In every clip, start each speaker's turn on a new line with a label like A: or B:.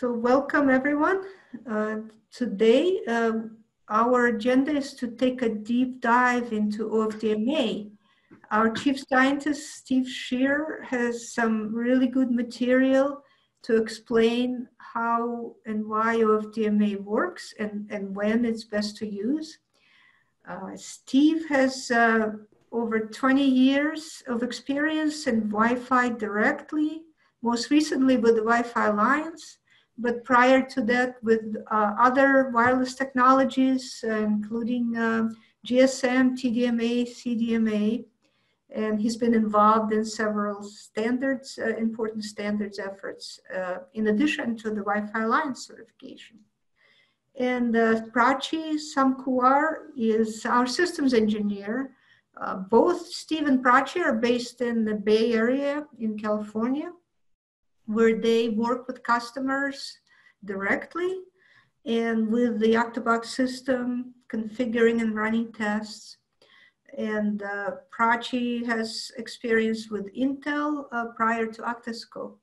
A: So welcome everyone. Uh, today, um, our agenda is to take a deep dive into OFDMA. Our chief scientist, Steve Shear, has some really good material to explain how and why OFDMA works and, and when it's best to use. Uh, Steve has uh, over 20 years of experience in Wi-Fi directly, most recently with the Wi-Fi Alliance, but prior to that with uh, other wireless technologies, uh, including uh, GSM, TDMA, CDMA, and he's been involved in several standards, uh, important standards efforts, uh, in addition to the Wi-Fi Alliance certification. And uh, Prachi Samkuar is our systems engineer. Uh, both Steve and Prachi are based in the Bay Area in California, where they work with customers directly and with the Octobox system, configuring and running tests and uh, Prachi has experience with Intel uh, prior to Octoscope.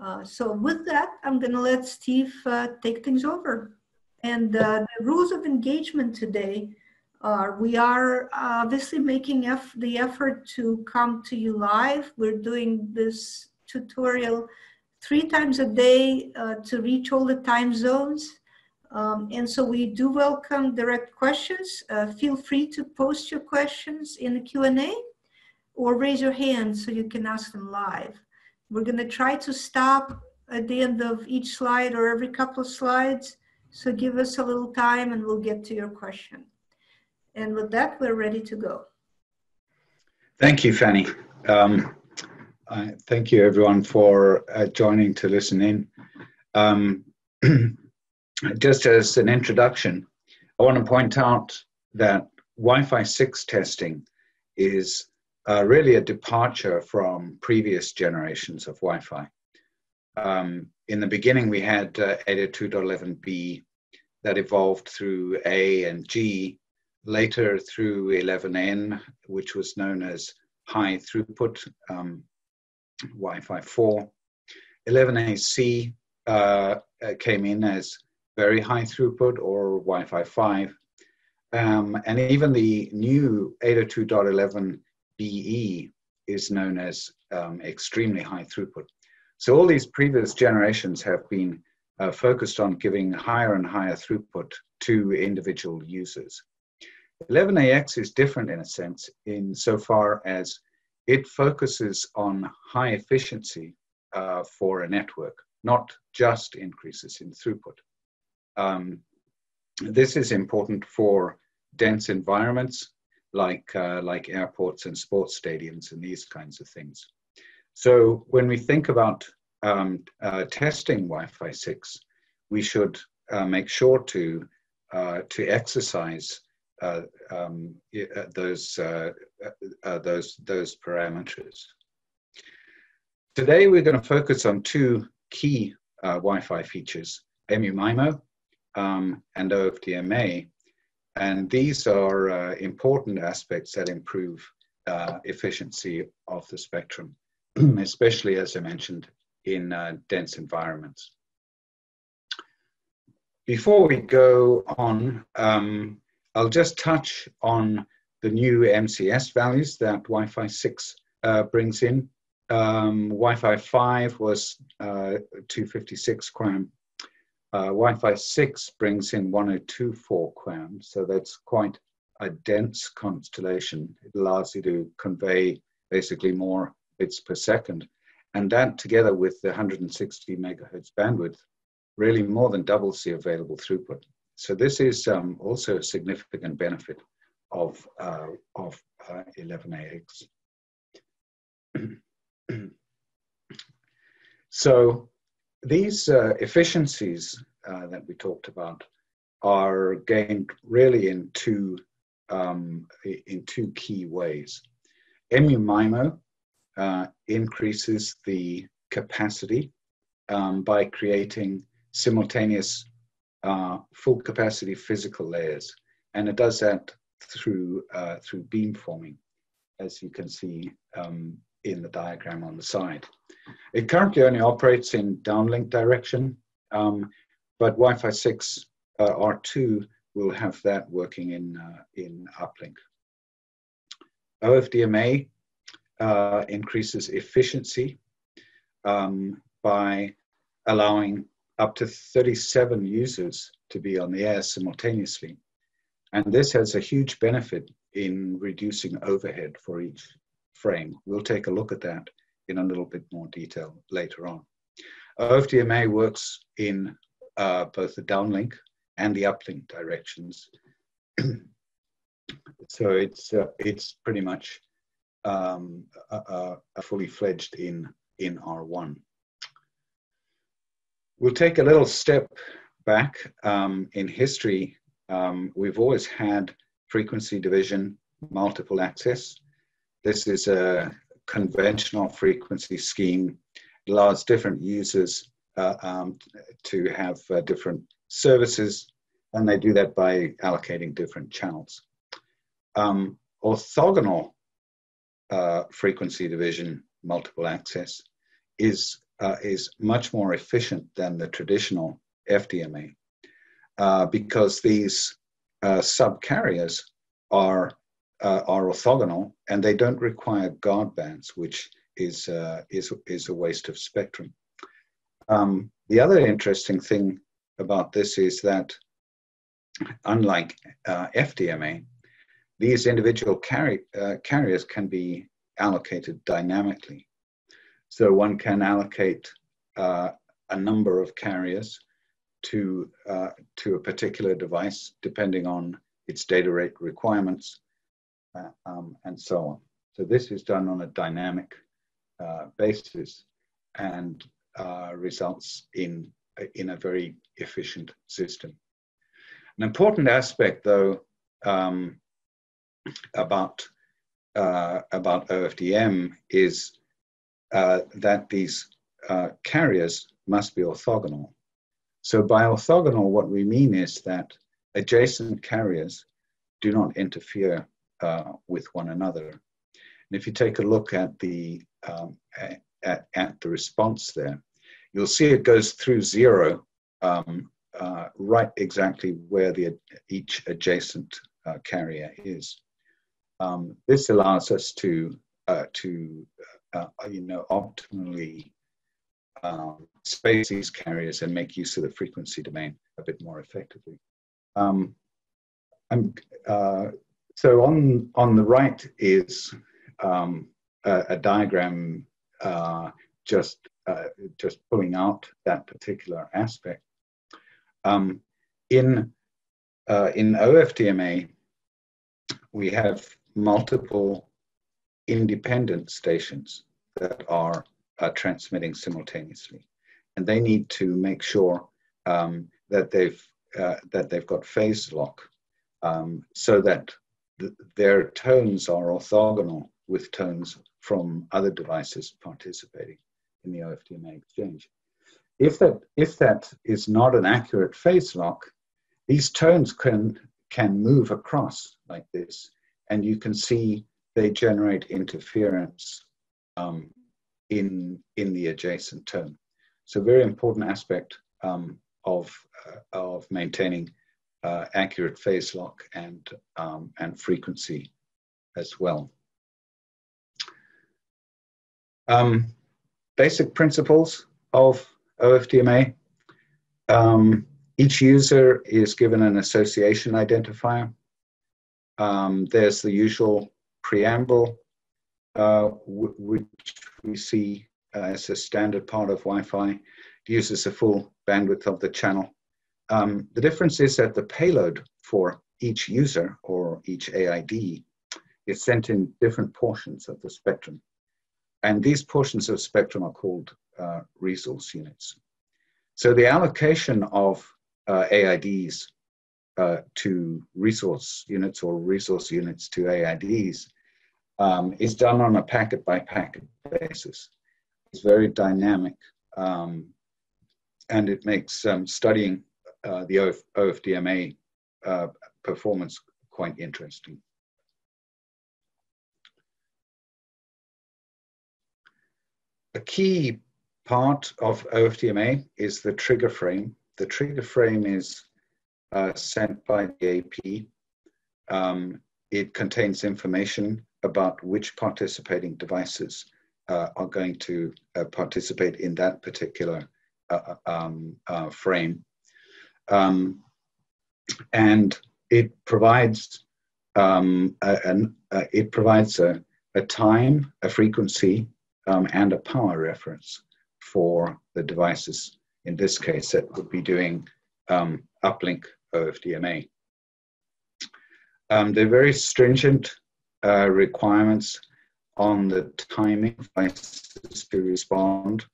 A: Uh, so with that, I'm gonna let Steve uh, take things over. And uh, the rules of engagement today are, we are obviously making the effort to come to you live. We're doing this tutorial three times a day uh, to reach all the time zones. Um, and so we do welcome direct questions. Uh, feel free to post your questions in the Q&A or raise your hand so you can ask them live. We're going to try to stop at the end of each slide or every couple of slides. So give us a little time and we'll get to your question. And with that, we're ready to go.
B: Thank you, Fanny. Um, thank you, everyone, for uh, joining to listen in. Um, just as an introduction, I want to point out that Wi-Fi 6 testing is uh, really a departure from previous generations of Wi-Fi. Um, in the beginning, we had uh, 802.11b that evolved through A and G, later through 11n, which was known as high throughput um, Wi-Fi 4. 11ac uh, came in as very high throughput or Wi-Fi 5. Um, and even the new 802.11be is known as um, extremely high throughput. So all these previous generations have been uh, focused on giving higher and higher throughput to individual users. 11ax is different in a sense insofar as it focuses on high efficiency uh, for a network, not just increases in throughput. Um, this is important for dense environments like, uh, like airports and sports stadiums and these kinds of things. So when we think about um, uh, testing Wi-Fi 6, we should uh, make sure to, uh, to exercise uh, um, uh, those, those, those parameters. Today we're going to focus on two key Wi-Fi features, MU-MIMO um, and OFDMA. And these are uh, important aspects that improve uh, efficiency of the spectrum, especially as I mentioned in uh, dense environments. Before we go on, um, I'll just touch on the new MCS values that Wi-Fi 6 uh, brings in. Um, Wi-Fi 5 was uh, 256 QAM uh, Wi-Fi 6 brings in 1024 QAM, so that's quite a dense constellation. It allows you to convey basically more bits per second. And that together with the 160 megahertz bandwidth really more than doubles the available throughput. So this is um, also a significant benefit of, uh, of uh, 11ax. so these uh, efficiencies uh, that we talked about are gained really in two um, in two key ways. MU-MIMO uh, increases the capacity um, by creating simultaneous uh, full capacity physical layers, and it does that through uh, through beamforming, as you can see um, in the diagram on the side. It currently only operates in downlink direction, Um, but Wi-Fi 6 uh, R2 will have that working in, uh, in uplink. OFDMA uh, increases efficiency um, by allowing up to 37 users to be on the air simultaneously. And this has a huge benefit in reducing overhead for each frame. We'll take a look at that in a little bit more detail later on. OFDMA works in uh, both the downlink and the uplink directions. so it's uh, it's pretty much um, a, fully fledged in in R1. We'll take a little step back um, in history. Um, we've always had frequency division, multiple access. This is a conventional frequency scheme. It allows different users uh, um, to have uh, different services, and they do that by allocating different channels. Um, orthogonal uh, frequency division, multiple access, is, uh, is much more efficient than the traditional FDMA uh, because these uh, subcarriers are, are orthogonal and they don't require guard bands, which is, is, is a waste of spectrum. Um, the other interesting thing about this is that, unlike uh, FDMA, these individual carry, uh, carriers can be allocated dynamically. So one can allocate uh, a number of carriers to, uh, to a particular device depending on its data rate requirements uh, um, and so on. So this is done on a dynamic uh, basis. And uh, results in, in a very efficient system. An important aspect, though, um, about, uh, about OFDM is uh, that these uh, carriers must be orthogonal. So by orthogonal, what we mean is that adjacent carriers do not interfere uh, with one another. And if you take a look at the um, at, at the response there, you'll see it goes through zero um, uh, right exactly where the each adjacent uh, carrier is. Um, this allows us to to uh, you know optimally um, space these carriers and make use of the frequency domain a bit more effectively. Um, uh, so on on the right is um, a, a, diagram uh, just uh, just pulling out that particular aspect. Um, in, uh, in OFDMA, we have multiple independent stations that are uh, transmitting simultaneously. And they need to make sure um, that, they've, uh, that they've got phase lock um, so that th their tones are orthogonal with tones from other devices participating in the OFDMA exchange. If that, if that is not an accurate phase lock, these tones can, can move across like this, and you can see they generate interference um, in, in the adjacent tone. So very important aspect um, of, uh, of maintaining uh, accurate phase lock and, um, and frequency as well. Um, basic principles of OFDMA. Um, each user is given an association identifier. Um, there's the usual preamble, uh, which we see as a standard part of Wi-Fi. Uses the full bandwidth of the channel. Um, the difference is that the payload for each user or each AID is sent in different portions of the spectrum. And these portions of spectrum are called uh, resource units. So the allocation of uh, AIDs uh, to resource units or resource units to AIDs um, is done on a packet by packet basis. It's very dynamic um, and it makes um, studying uh, the OF, OFDMA uh, performance quite interesting. a key part of OFDMA is the trigger frame. The trigger frame is uh, sent by the AP. Um, it contains information about which participating devices uh, are going to uh, participate in that particular uh, uh, um, uh, frame. Um, and it provides um, it provides a, a time, a frequency, um, and a power reference for the devices. In this case, that would be doing um, uplink OFDMA. Um, there are very stringent uh, requirements on the timing of devices to respond.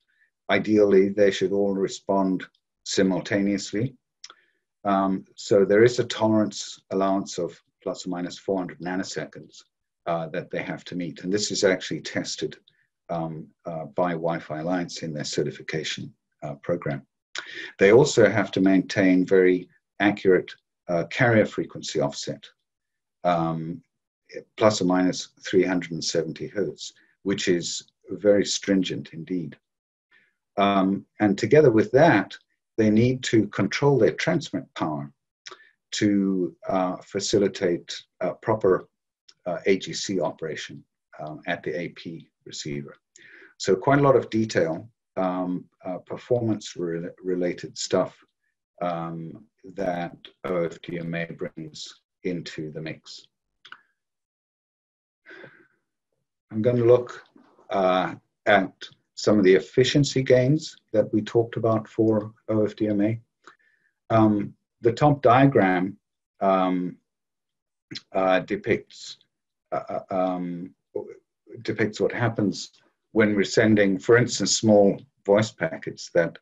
B: Ideally, they should all respond simultaneously. Um, so there is a tolerance allowance of plus or minus 400 nanoseconds uh, that they have to meet. And this is actually tested um, uh, by Wi-Fi Alliance in their certification uh, program. They also have to maintain very accurate uh, carrier frequency offset, um, plus or minus 370 hertz, which is very stringent indeed. Um, and together with that, they need to control their transmit power to uh, facilitate proper uh, AGC operation um, at the AP receiver. So quite a lot of detail, um, uh, performance re related stuff um, that OFDMA brings into the mix. I'm going to look uh, at some of the efficiency gains that we talked about for OFDMA. Um, the top diagram um, uh, depicts uh, uh, um, depicts what happens when we're sending, for instance, small voice packets that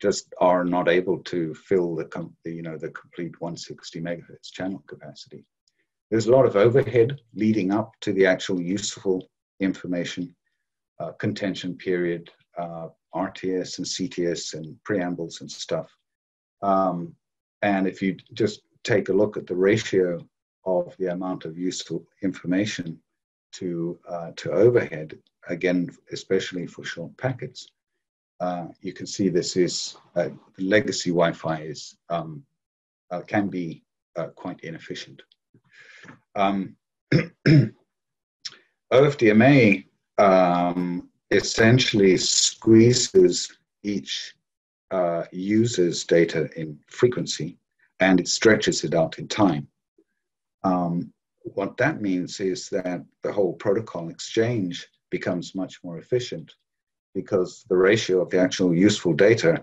B: just are not able to fill the, the you know the complete 160 megahertz channel capacity. There's a lot of overhead leading up to the actual useful information, uh, contention period, uh, RTS and CTS and preambles and stuff. Um, and if you just take a look at the ratio of the amount of useful information to, uh, to overhead, again, especially for short packets, uh, you can see this is uh, legacy Wi-Fi is um, uh, can be uh, quite inefficient. Um, OFDMA um, essentially squeezes each uh, user's data in frequency and it stretches it out in time. Um, what that means is that the whole protocol exchange becomes much more efficient because the ratio of the actual useful data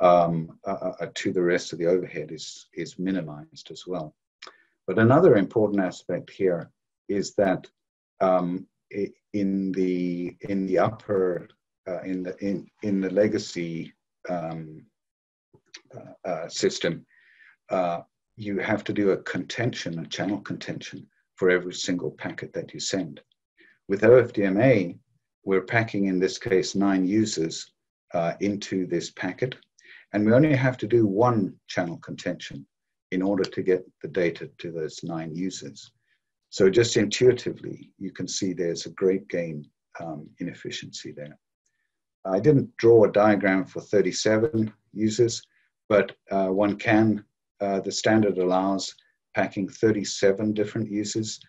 B: um, uh, uh, to the rest of the overhead is, is minimized as well. But another important aspect here is that um, in the in the upper uh, in the in in the legacy um, uh, uh system, uh, you have to do a contention, a channel contention for every single packet that you send. With OFDMA, we're packing, in this case, nine users uh, into this packet, and we only have to do one channel contention in order to get the data to those nine users. So just intuitively, you can see there's a great gain um, in efficiency there. I didn't draw a diagram for 37 users, but uh, one can uh, the standard allows packing 37 different users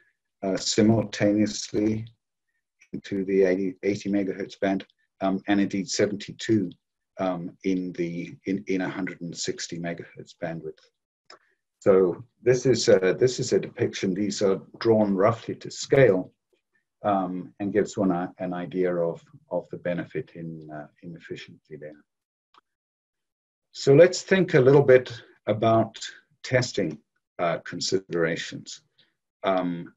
B: uh, simultaneously into the 80, 80 megahertz band, um, and indeed 72 um, in the in, in 160 megahertz bandwidth. So this is a, this is a depiction. These are drawn roughly to scale, um, and gives one a, an idea of of the benefit in uh, in efficiency there. So let's think a little bit about testing uh, considerations. Um,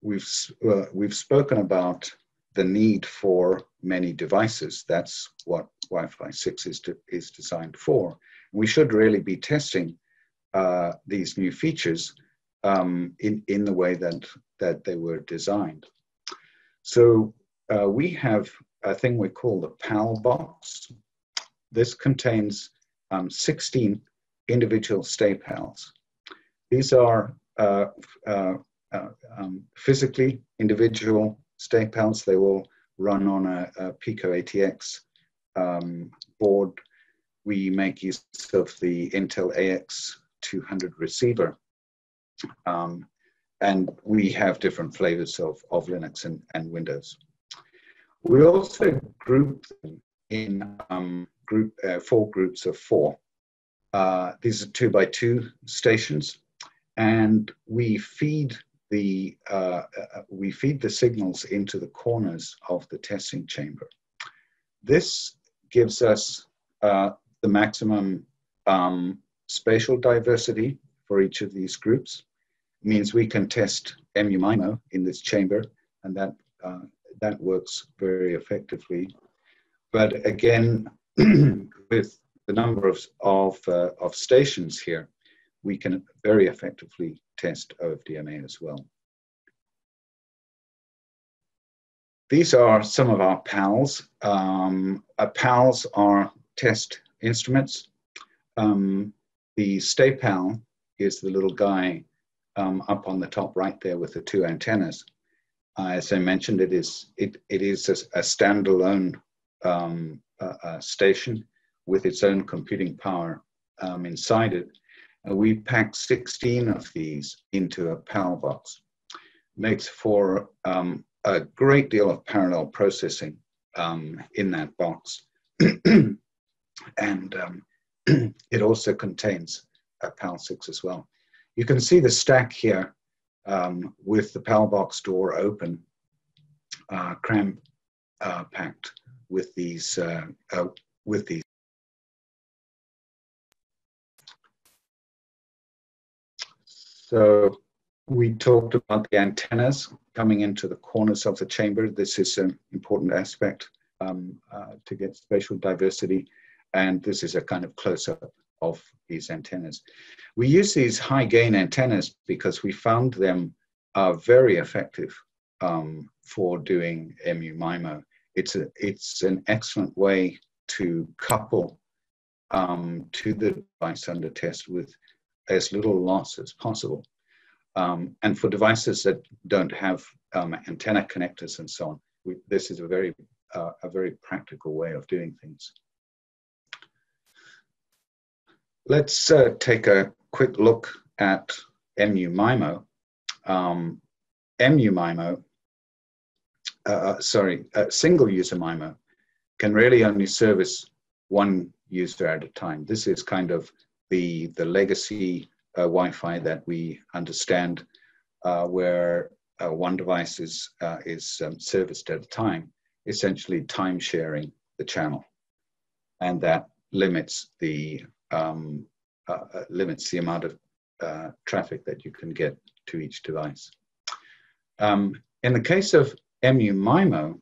B: we've, uh, we've spoken about the need for many devices. That's what Wi-Fi 6 is, to, is designed for. We should really be testing uh, these new features um, in, in the way that, that they were designed. So uh, we have a thing we call the PAL box. This contains um, 16 individual STApals. These are uh, uh, uh, um, physically individual STApals. They all run on a, a Pico ATX um, board. We make use of the Intel AX200 receiver. Um, and we have different flavors of, of Linux and, and Windows. We also group them in um, group uh, four groups of four. Uh, these are two by two stations, and we feed the uh, uh, we feed the signals into the corners of the testing chamber. This gives us uh, the maximum um, spatial diversity for each of these groups. Means we can test MU-MIMO in this chamber, and that uh, that works very effectively. But again, with the number of of, uh, of stations here, we can very effectively test OFDMA as well. These are some of our PALs. Um, PALs are test instruments. Um, the STApal is the little guy um, up on the top right there with the two antennas. Uh, as I mentioned, it is it, it is a, a standalone um, uh, station with its own computing power um, inside it. Uh, we packed 16 of these into a PAL box. Makes for um, a great deal of parallel processing um, in that box. and um, it also contains a PAL6 as well. You can see the stack here um, with the PAL box door open, uh, cram uh, packed with these uh, uh with these. So we talked about the antennas coming into the corners of the chamber. This is an important aspect um, uh, to get spatial diversity. And this is a kind of close-up of these antennas. We use these high gain antennas because we found them are very effective um, for doing MU-MIMO. It's, a, it's an excellent way to couple um, to the device under test with as little loss as possible. Um, and for devices that don't have um, antenna connectors and so on, we, this is a very, uh, a very practical way of doing things. Let's uh, take a quick look at MU-MIMO. Um, MU-MIMO, uh, uh, sorry, uh, single user MIMO can really only service one user at a time. This is kind of the, the legacy uh, Wi-Fi that we understand, uh, where one device is, is um, serviced at a time, essentially time sharing the channel. And that limits the, um, limits the amount of uh, traffic that you can get to each device. Um, in the case of MU-MIMO,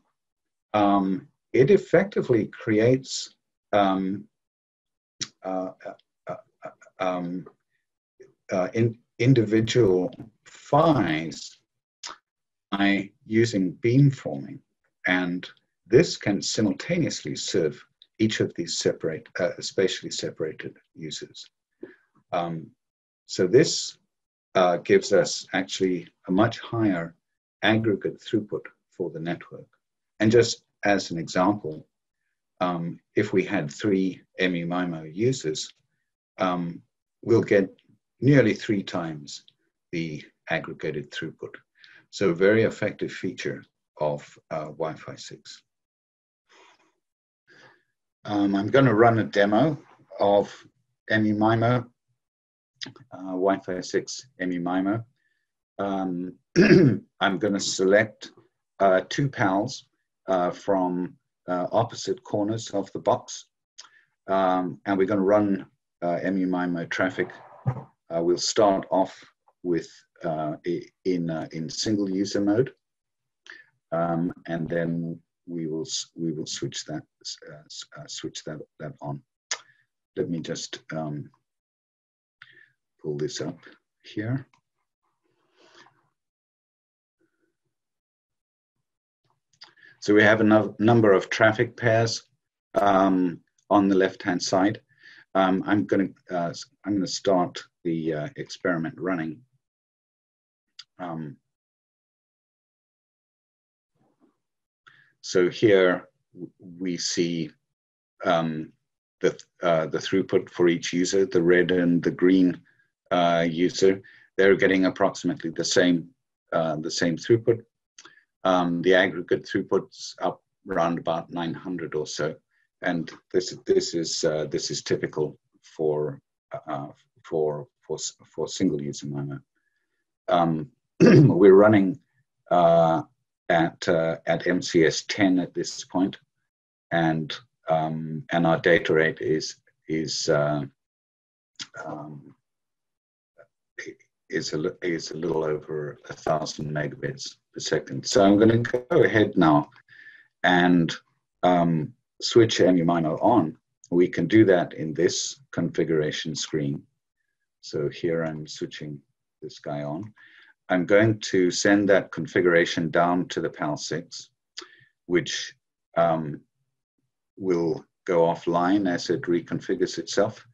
B: um, it effectively creates um, uh, uh, um, uh, in individual PHYs by using beamforming. And this can simultaneously serve each of these separate, uh, spatially separated users. Um, so this uh, gives us actually a much higher aggregate throughput for the network. And just as an example, um, if we had three MU-MIMO users, um, we'll get nearly three times the aggregated throughput. So a very effective feature of uh, Wi-Fi 6. Um, I'm going to run a demo of MU-MIMO, uh, Wi-Fi 6 MU-MIMO. Um, I'm going to select uh, two PALs uh, from uh, opposite corners of the box. Um, and we're going to run uh, MU-MIMO traffic uh, we'll start off with in, in single user mode, um, and then we will we will switch that uh, uh, switch that that on. Let me just um, pull this up here. So we have a number of traffic pairs um, on the left-hand side. Um, I'm going to uh, I'm going to start the uh, experiment running. Um, So here we see um, the, uh, the throughput for each user, the red and the green uh, user, they're getting approximately the same, uh, the same throughput. Um, the aggregate throughput's up around about 900 or so. And this, this, is, uh, this is typical for, uh, for, for, for single user MIMO. Um, we're running uh, at, at MCS 10 at this point, and um, and our data rate is is uh, um, is a is a little over a thousand megabits per second. So I'm going to go ahead now and um, switch MU-MIMO on. We can do that in this configuration screen. So here I'm switching this guy on. I'm going to send that configuration down to the PAL6, which um, will go offline as it reconfigures itself.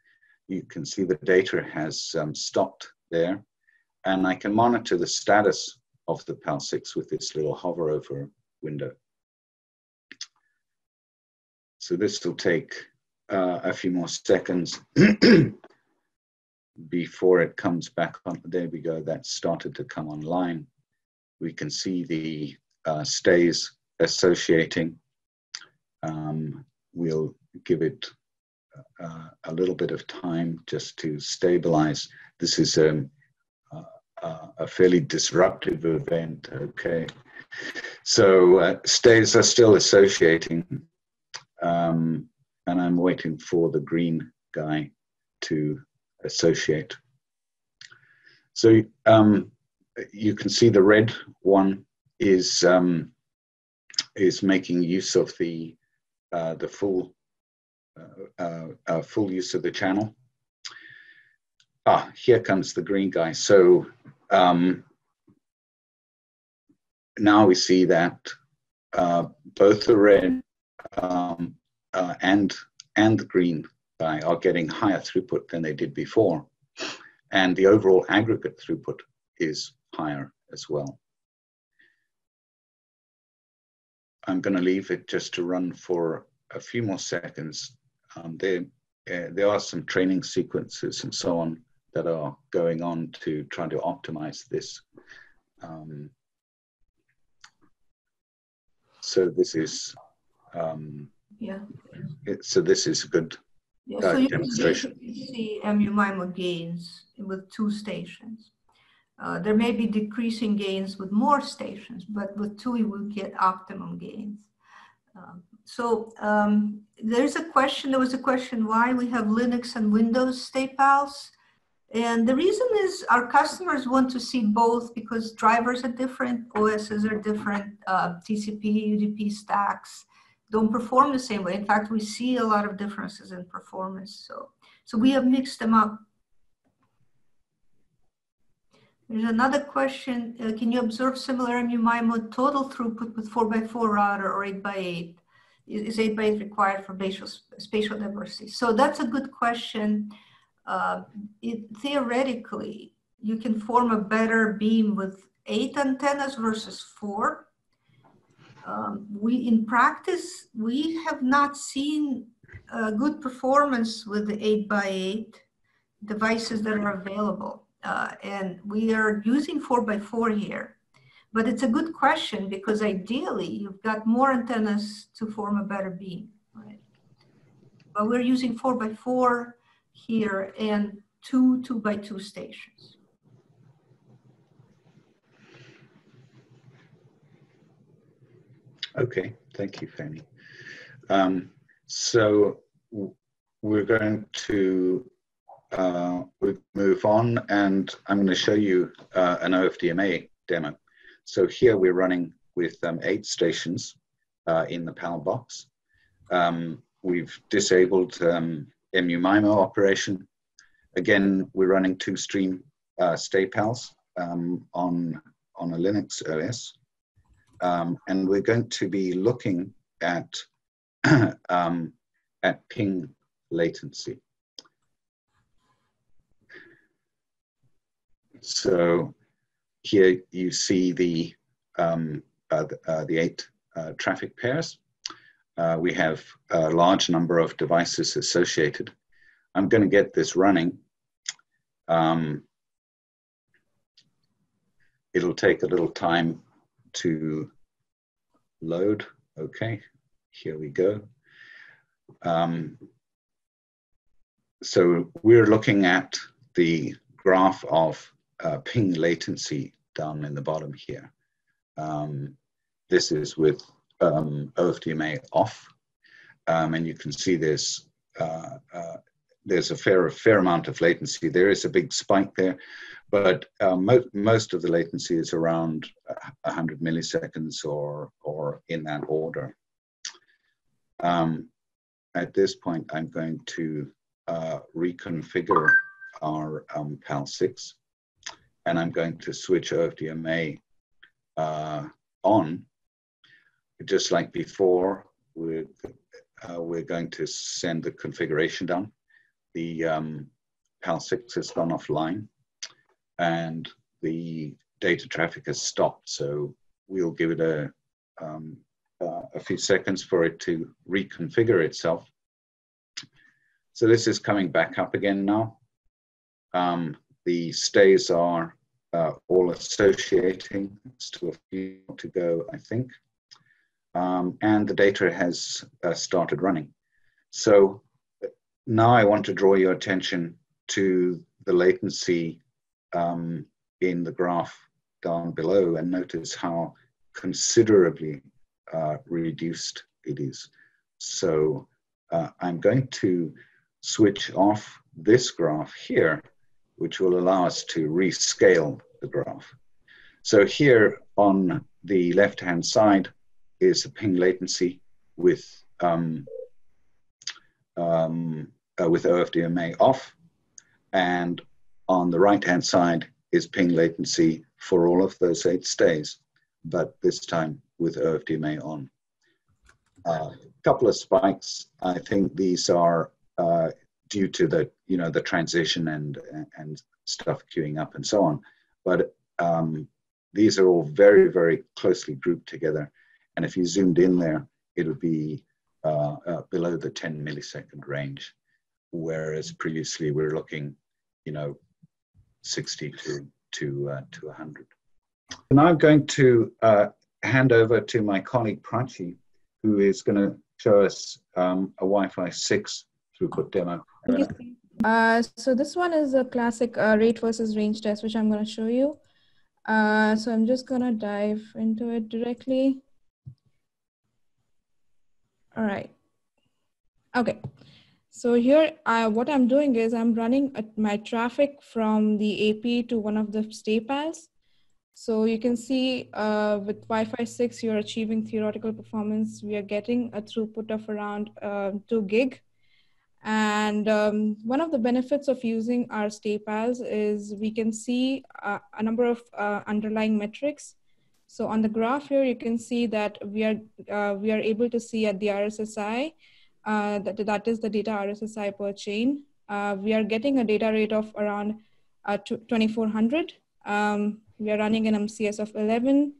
B: You can see the data has um, stopped there. And I can monitor the status of the PAL6 with this little hover over window. So this will take uh, a few more seconds before it comes back on. There we go, that started to come online. We can see the uh, stays associating um, we'll give it uh, a little bit of time just to stabilize. This is a, a, a fairly disruptive event, okay? So uh, stays are still associating, um, and I'm waiting for the green guy to associate. So um, you can see the red one is um, is making use of the uh, the full uh, uh, uh, full use of the channel. Ah, here comes the green guy. So um, now we see that uh, both the red um, uh, and and the green guy are getting higher throughput than they did before, and the overall aggregate throughput is higher as well. I'm going to leave it just to run for a few more seconds. Um, there, uh, there are some training sequences and so on that are going on to try to optimize this. Um, so this is, um,
A: yeah.
B: It, so this is a good
A: yeah, uh, so you demonstration. You see MU-MIMO gains with two stations. Uh, there may be decreasing gains with more stations, but with two you will get optimum gains. Um, so um, there's a question, there was a question why we have Linux and Windows STApals. And the reason is our customers want to see both because drivers are different, OSs are different, uh, TCP, UDP stacks don't perform the same way. In fact, we see a lot of differences in performance. So, so we have mixed them up. There's another question. Uh, can you observe similar MU-MIMO total throughput with 4x4 router or 8x8? Is 8x8 required for spatial, spatial diversity? So that's a good question. Uh, it, theoretically, you can form a better beam with eight antennas versus four. Um, we, in practice, we have not seen good performance with the 8 by 8 devices that are available. Uh, and we are using four by four here. But it's a good question because ideally you've got more antennas to form a better beam, right? But we're using four by four here and two two by two stations.
B: Okay, thank you, Fanny. Um, so we're going to uh, move on and I'm going to show you uh, an OFDMA demo. So here we're running with um, eight stations uh, in the PAL box. Um, we've disabled um, MU-MIMO operation. Again, we're running two stream uh, STApals um, on, on a Linux OS. Um, and we're going to be looking at, um, at ping latency. So here you see the, um, uh, the, uh, the, eight uh, traffic pairs. Uh, we have a large number of devices associated. I'm going to get this running. Um, it'll take a little time to load. Okay, here we go. Um, so we're looking at the graph of uh, ping latency down in the bottom here. Um, this is with um, OFDMA off, um, and you can see there's uh, uh, there's a fair fair amount of latency. There is a big spike there, but uh, mo most of the latency is around 100 milliseconds or or in that order. Um, at this point, I'm going to uh, reconfigure our um, PAL6, and I'm going to switch OFDMA uh, on. Just like before, we're, uh, we're going to send the configuration down. The um, PAL6 has gone offline, and the data traffic has stopped. So we'll give it a, um, uh, a few seconds for it to reconfigure itself. So this is coming back up again now. Um, the stays are uh, all associating. Still a few to go, I think. Um, and the data has uh, started running. So now I want to draw your attention to the latency um, in the graph down below and notice how considerably uh, reduced it is. So uh, I'm going to switch off this graph here, which will allow us to rescale the graph. So here on the left-hand side is the ping latency with um, um, uh, with OFDMA off, and on the right-hand side is ping latency for all of those eight stays, but this time with OFDMA on. A uh, couple of spikes. I think these are uh, due to the you know the transition and and stuff queuing up and so on. But um, these are all very very closely grouped together, and if you zoomed in there, it would be uh, uh, below the 10 millisecond range, whereas previously we were looking, you know, 60 to to uh, to 100. Now I'm going to uh, hand over to my colleague Prachi, who is going to show us um, a Wi-Fi 6 throughput demo.
C: Uh, so this one is a classic uh, rate versus range test, which I'm going to show you. Uh, so I'm just going to dive into it directly. All right. Okay. So here, uh, what I'm doing is I'm running a, my traffic from the AP to one of the STApals. So you can see uh, with Wi-Fi 6, you're achieving theoretical performance. We are getting a throughput of around uh, 2 gig and um, one of the benefits of using our STApals is we can see uh, a number of uh, underlying metrics. So on the graph here, you can see that we are, uh, we are able to see at the RSSI, uh, that, that is the data RSSI per chain. Uh, we are getting a data rate of around uh, 2400. Um, we are running an MCS of 11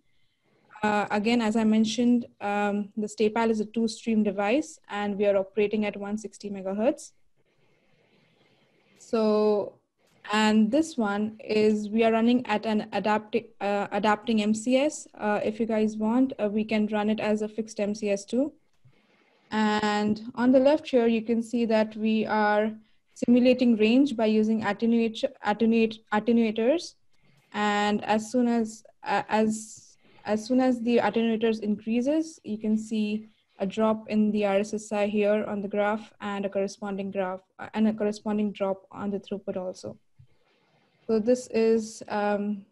C: uh, again, as I mentioned, um, the STApal is a two-stream device and we are operating at 160 megahertz. So, and this one is we are running at an adapting, uh, adapting MCS. Uh, if you guys want, we can run it as a fixed MCS too. And on the left here, you can see that we are simulating range by using attenuate, attenuate, attenuators. And as soon as, as as soon as the attenuators increases, you can see a drop in the RSSI here on the graph and a corresponding graph and a corresponding drop on the throughput also. So this is, um,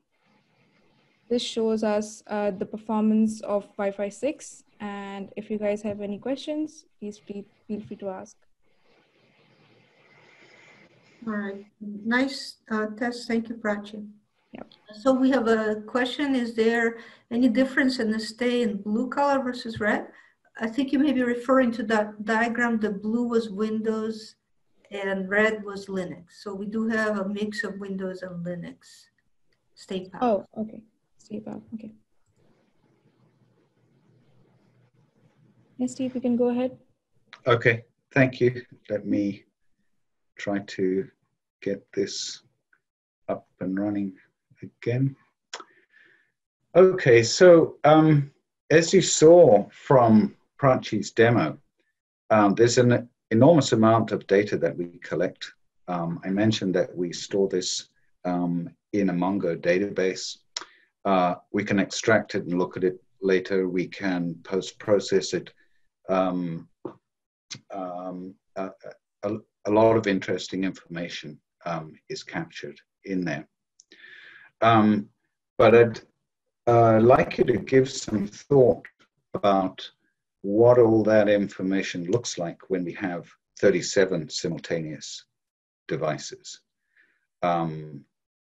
C: this shows us uh, the performance of Wi-Fi 6. And if you guys have any questions, please feel, feel free to ask.
A: All right, nice uh, test. Thank you, Prachi.
C: Yep.
A: So we have a question, is there any difference in the stay in blue color versus red? I think you may be referring to that diagram, the blue was Windows and red was Linux. So we do have a mix of Windows and Linux stay power.
C: Oh, okay, stay power, okay. Yes, Steve, you can go ahead.
B: Okay, thank you. Let me try to get this up and running again. Okay, so um, as you saw from Prachi's demo, um, there's an enormous amount of data that we collect. Um, I mentioned that we store this um, in a Mongo database. Uh, we can extract it and look at it later. We can post-process it. Um, um, a, a, a, lot of interesting information um, is captured in there. but I'd uh, like you to give some thought about what all that information looks like when we have 37 simultaneous devices. Um,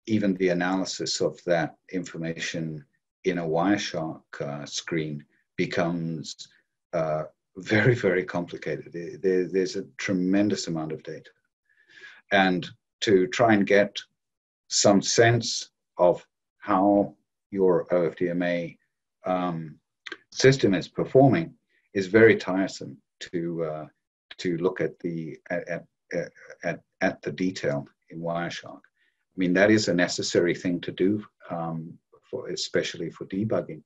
B: even the analysis of that information in a Wireshark uh, screen becomes uh, very, very complicated. There, there's a tremendous amount of data. And to try and get some sense of how your OFDMA um, system is performing is very tiresome to uh, to look at the at, at, at, at the detail in Wireshark. I mean that is a necessary thing to do, um, for especially for debugging.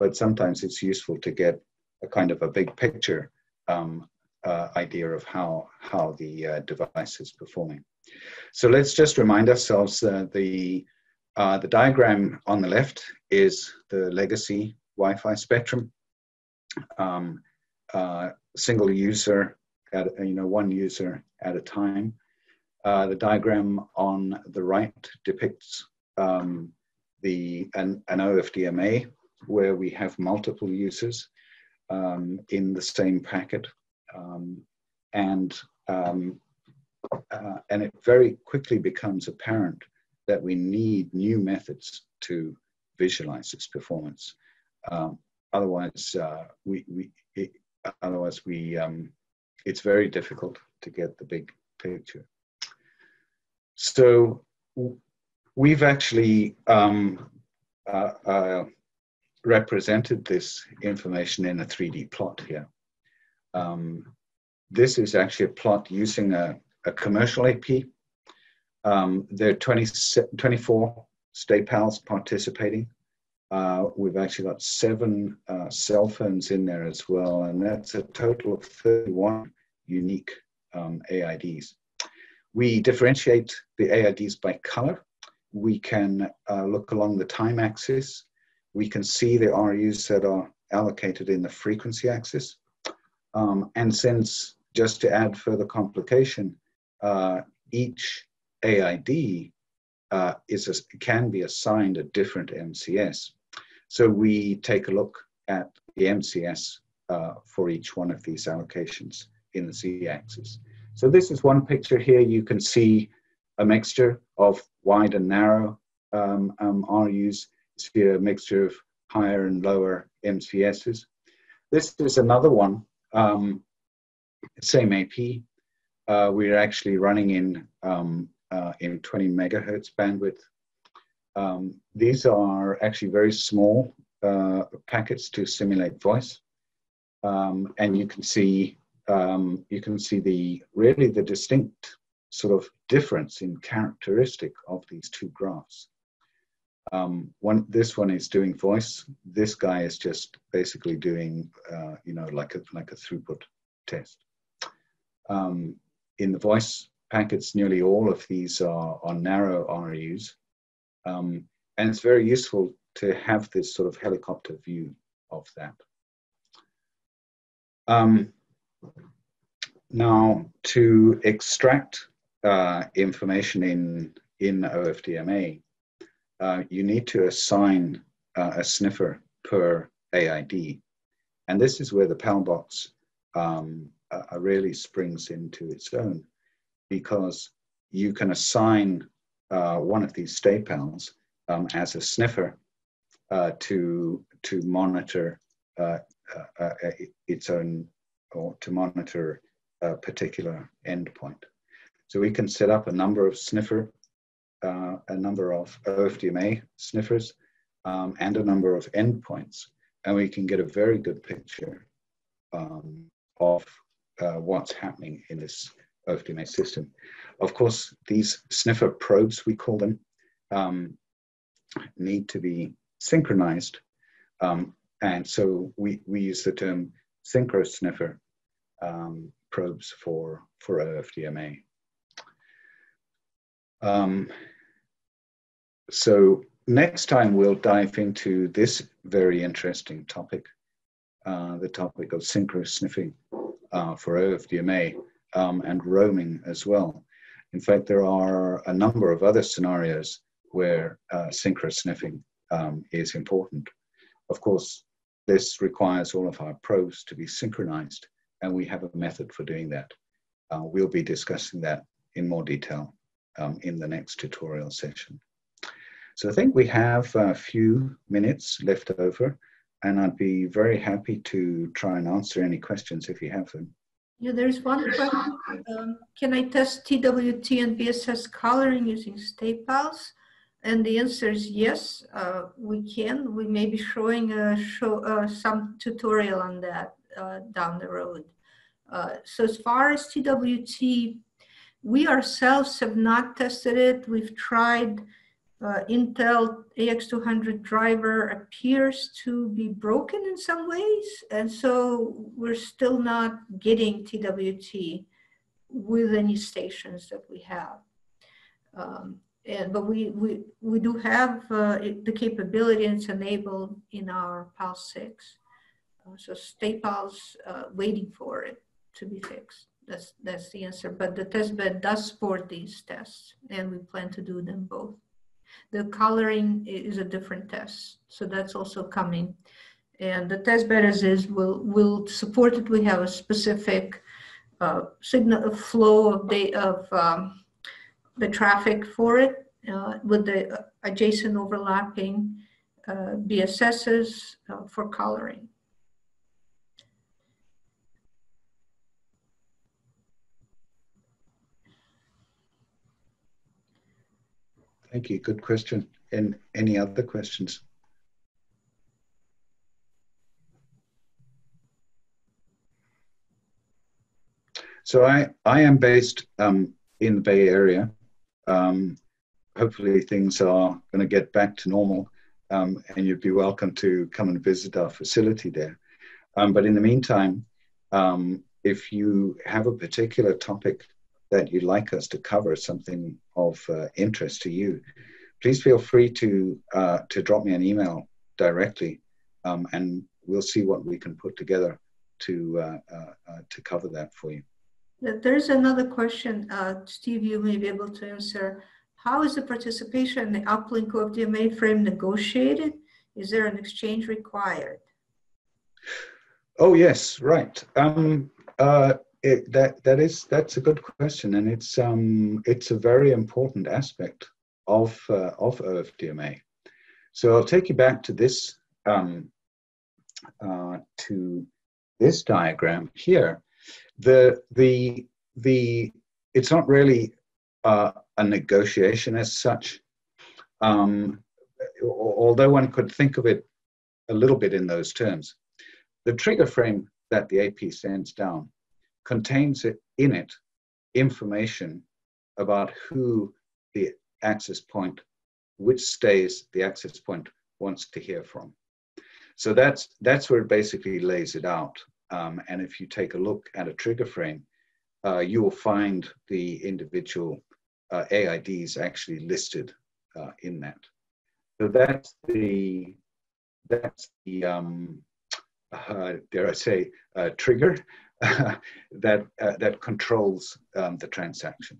B: But sometimes it's useful to get a kind of a big picture um, uh, idea of how how the uh, device is performing. So let's just remind ourselves uh, the uh, the diagram on the left is the legacy Wi-Fi spectrum. Um, uh, single user at you know one user at a time. Uh, the diagram on the right depicts um, the an, an OFDMA where we have multiple users um, in the same packet, um, and um, uh, and it very quickly becomes apparent that we need new methods to visualize its performance. Um, otherwise, uh, we, we it, otherwise we um, it's very difficult to get the big picture. So we've actually um, uh, uh, represented this information in a 3D plot here. Um, this is actually a plot using a, a commercial AP um, there are 20, 24 STApals participating. Uh, we've actually got seven uh, cell phones in there as well, and that's a total of 31 unique um, AIDs. We differentiate the AIDs by color. We can uh, look along the time axis. We can see the RUs that are allocated in the frequency axis. Um, and since, just to add further complication, uh, each AID uh, is a, can be assigned a different MCS. So we take a look at the MCS uh, for each one of these allocations in the z-axis. So this is one picture here. You can see a mixture of wide and narrow um, um, RUs. Here a mixture of higher and lower MCSs. This is another one, um, same AP. Uh, we're actually running in um, uh, in 20 megahertz bandwidth. Um, these are actually very small uh, packets to simulate voice. Um, and you can see um, you can see the really the distinct sort of difference in characteristic of these two graphs. Um, one, this one is doing voice. This guy is just basically doing, uh, you know, like a like a throughput test. Um, in the voice packets, nearly all of these are, are narrow RUs. Um, and it's very useful to have this sort of helicopter view of that. Um, now, to extract uh, information in, in OFDMA, uh, you need to assign uh, a sniffer per AID. And this is where the PALBox um, uh, really springs into its own because you can assign uh, one of these STApals um, as a sniffer uh, to to monitor its own or to monitor a particular endpoint. So we can set up a number of sniffer, uh, a number of OFDMA sniffers, um, and a number of endpoints, and we can get a very good picture um, of uh, what's happening in this OFDMA system. Of course, these sniffer probes, we call them, um, need to be synchronized. Um, and so we, we use the term synchroSniffer um, probes for, for OFDMA. Um, so next time we'll dive into this very interesting topic, uh, the topic of synchro sniffing uh, for OFDMA um, and roaming as well. In fact, there are a number of other scenarios where uh, synchro sniffing um, is important. Of course, this requires all of our probes to be synchronized, and we have a method for doing that. Uh, we'll be discussing that in more detail um, in the next tutorial session. So I think we have a few minutes left over, and I'd be very happy to try and answer any questions if you have them.
A: Yeah, there's one question. Um, can I test TWT and BSS coloring using STApals? And the answer is yes, uh, we can. We may be showing a show, uh, some tutorial on that uh, down the road. Uh, so as far as TWT, we ourselves have not tested it. We've tried uh, Intel AX200 driver appears to be broken in some ways. And so we're still not getting TWT with any stations that we have. Um, and, but we, we, we do have uh, the capability and it's enabled in our PAL 6. Uh, so STApal's uh, waiting for it to be fixed. That's, that's the answer. But the testbed does support these tests and we plan to do them both. The coloring is a different test. So that's also coming. And the test is will, will support it. We have a specific uh, signal flow of, the, of um, the traffic for it uh, with the adjacent overlapping uh, BSSs uh, for coloring.
B: Thank you. Good question. And any other questions? So I, I am based um, in the Bay Area. Um, hopefully things are going to get back to normal um, and you'd be welcome to come and visit our facility there. Um, but in the meantime, um, if you have a particular topic that you'd like us to cover, something of uh, interest to you, please feel free to uh, to drop me an email directly, um, and we'll see what we can put together to uh, uh, uh to cover that for you.
A: There's another question, uh, Steve. You may be able to answer. How is the participation in the uplink of the mainframe negotiated? Is there an exchange required?
B: Oh yes, right. Um, uh, it, that that is that's a good question, and it's um it's a very important aspect of uh, of OFDMA. So I'll take you back to this um, uh, to this diagram here. The the the it's not really uh, a negotiation as such, um, although one could think of it a little bit in those terms. The trigger frame that the AP sends down contains it, in it information about who the access point, which STAs the access point wants to hear from. So that's that's where it basically lays it out. Um, and if you take a look at a trigger frame, uh, you will find the individual uh, AIDs actually listed uh, in that. So that's the that's the um, uh, dare I say uh, trigger that uh, that controls um, the transaction.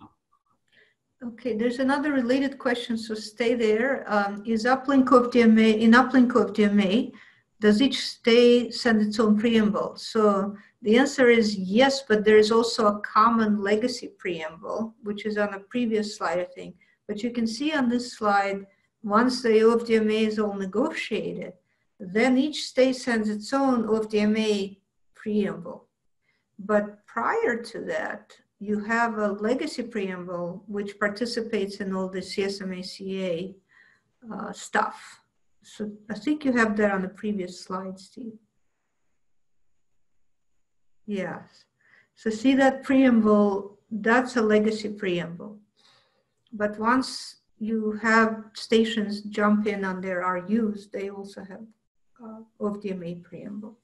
A: Okay, there's another related question, so stay there. Um, is uplink OFDMA in uplink OFDMA? Does each STA send its own preamble? So the answer is yes, but there is also a common legacy preamble, which is on a previous slide, I think. But you can see on this slide, once the OFDMA is all negotiated, then each state sends its own OFDMA preamble. But prior to that, you have a legacy preamble which participates in all the CSMA/CA uh, stuff. So I think you have that on the previous slide, Steve. Yes. So see that preamble, that's a legacy preamble. But once you have stations jump in on their RUs, they also have uh, OFDMA preamble.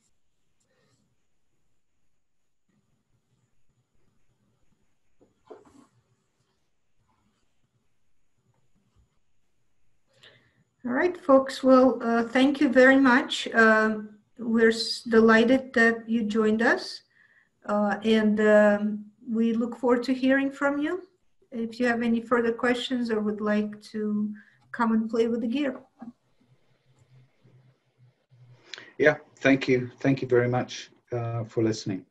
A: All right, folks. Well, uh, thank you very much. Uh, we're delighted that you joined us. Uh, and um, we look forward to hearing from you. If you have any further questions or would like to come and play with the gear.
B: Yeah, thank you. Thank you very much uh, for listening.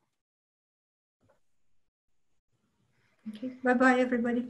A: Okay, bye-bye, everybody.